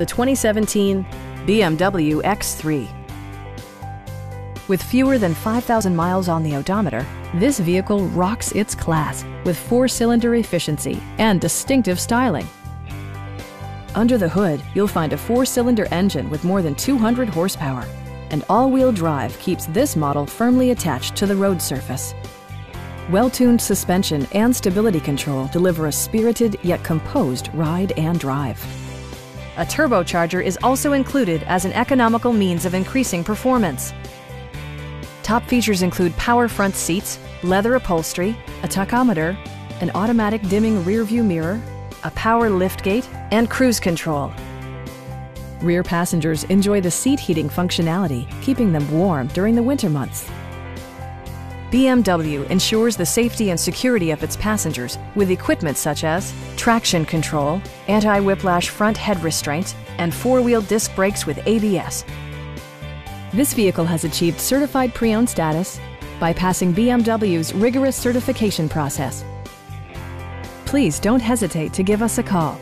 the 2017 BMW X3. With fewer than 5,000 miles on the odometer, this vehicle rocks its class with four-cylinder efficiency and distinctive styling. Under the hood, you'll find a four-cylinder engine with more than 200 horsepower, and all-wheel drive keeps this model firmly attached to the road surface. Well-tuned suspension and stability control deliver a spirited yet composed ride and drive. A turbocharger is also included as an economical means of increasing performance. Top features include power front seats, leather upholstery, a tachometer, an automatic dimming rearview mirror, a power liftgate, and cruise control. Rear passengers enjoy the seat heating functionality, keeping them warm during the winter months. BMW ensures the safety and security of its passengers with equipment such as traction control, anti-whiplash front head restraints, and four-wheel disc brakes with ABS. This vehicle has achieved certified pre-owned status by passing BMW's rigorous certification process. Please don't hesitate to give us a call.